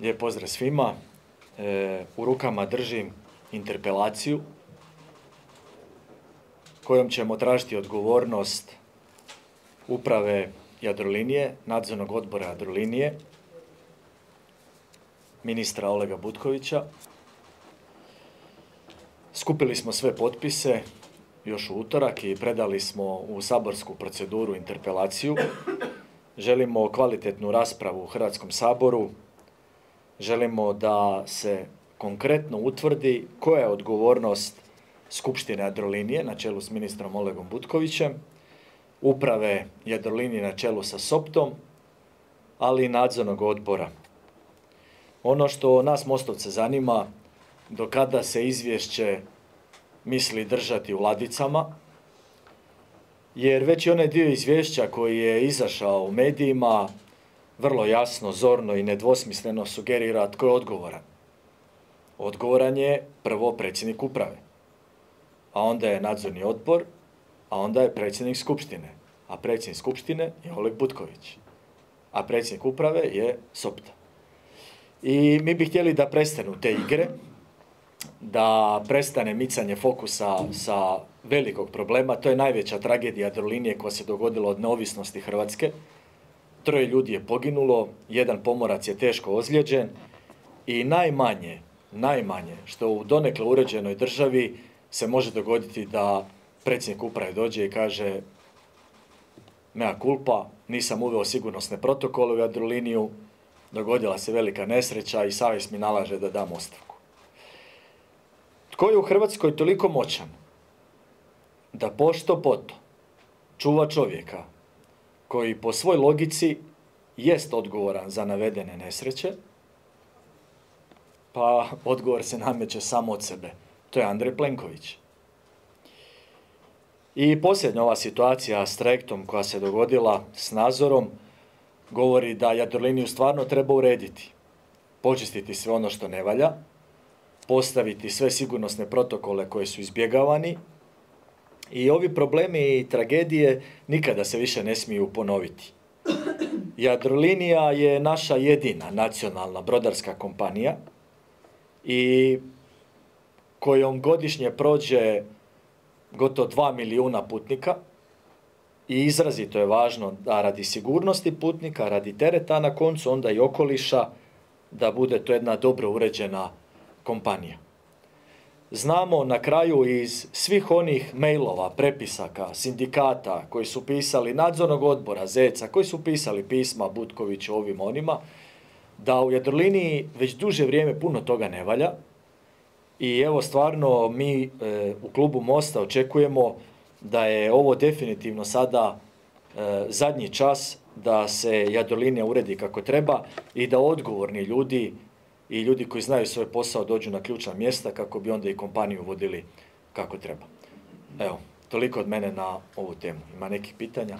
Lijep pozdrav svima. E, u rukama držim interpelaciju kojom ćemo tražiti odgovornost uprave Jadrolinije, nadzornog odbora Jadrolinije, ministra Olega Butkovića. Skupili smo sve potpise još u utorak i predali smo u saborsku proceduru interpelaciju. Želimo kvalitetnu raspravu u Hrvatskom saboru. Želimo da se konkretno utvrdi koja je odgovornost Skupštine Jadrolinije na čelu s ministrom Olegom Butkovićem, uprave Jadrolinije na čelu sa Soptom, ali i nadzornog odbora. Ono što nas Mostovce zanima, do kada se izvješće misli držati u ladicama, jer već i onaj dio izvješća koji je izašao u medijima vrlo jasno, zorno i nedvosmisleno sugerira tko je odgovoran. Odgovoran je prvo predsjednik uprave, a onda je nadzorni odbor, a onda je predsjednik skupštine, a predsjednik skupštine je Oleg Butković, a predsjednik uprave je Sopta. I mi bi htjeli da prestanu te igre, da prestane micanje fokusa sa velikog problema. To je najveća tragedija Jadrolinije koja se dogodila od neovisnosti Hrvatske. Troje ljudi je poginulo, jedan pomorac je teško ozlijeđen i najmanje, najmanje što u donekle uređenoj državi se može dogoditi da predsjednik uprave dođe i kaže mea culpa, nisam uveo sigurnosne protokole u Jadroliniju, dogodila se velika nesreća i savjest mi nalaže da dam ostavku. Tko je u Hrvatskoj toliko moćan da pošto poto čuva čovjeka koji po svoj logici jest odgovoran za navedene nesreće, pa odgovor se nameće samo od sebe. To je Andrej Plenković. I posljednja ova situacija s trajektom koja se dogodila s nadzorom govori da Jadroliniju stvarno treba urediti, počistiti sve ono što ne valja, postaviti sve sigurnosne protokole koji su izbjegavani i ovi problemi i tragedije nikada se više ne smiju ponoviti. Jadrolinija je naša jedina nacionalna brodarska kompanija i kojom godišnje prođe gotovo 2 milijuna putnika i izrazito je važno da radi sigurnosti putnika, radi tereta na koncu, onda i okoliša, da bude to jedna dobro uređena kompanija. Znamo na kraju iz svih onih mailova, prepisaka, sindikata koji su pisali nadzornog odbora Zeca, koji su pisali pisma Butkoviću ovim onima, da u Jadroliniji već duže vrijeme puno toga ne valja. I evo stvarno mi e, u klubu Mosta očekujemo da je ovo definitivno sada e, zadnji čas da se Jadrolinija uredi kako treba i da odgovorni ljudi i ljudi koji znaju svoj posao dođu na ključna mjesta kako bi onda i kompaniju vodili kako treba. Evo, toliko od mene na ovu temu. Ima nekih pitanja?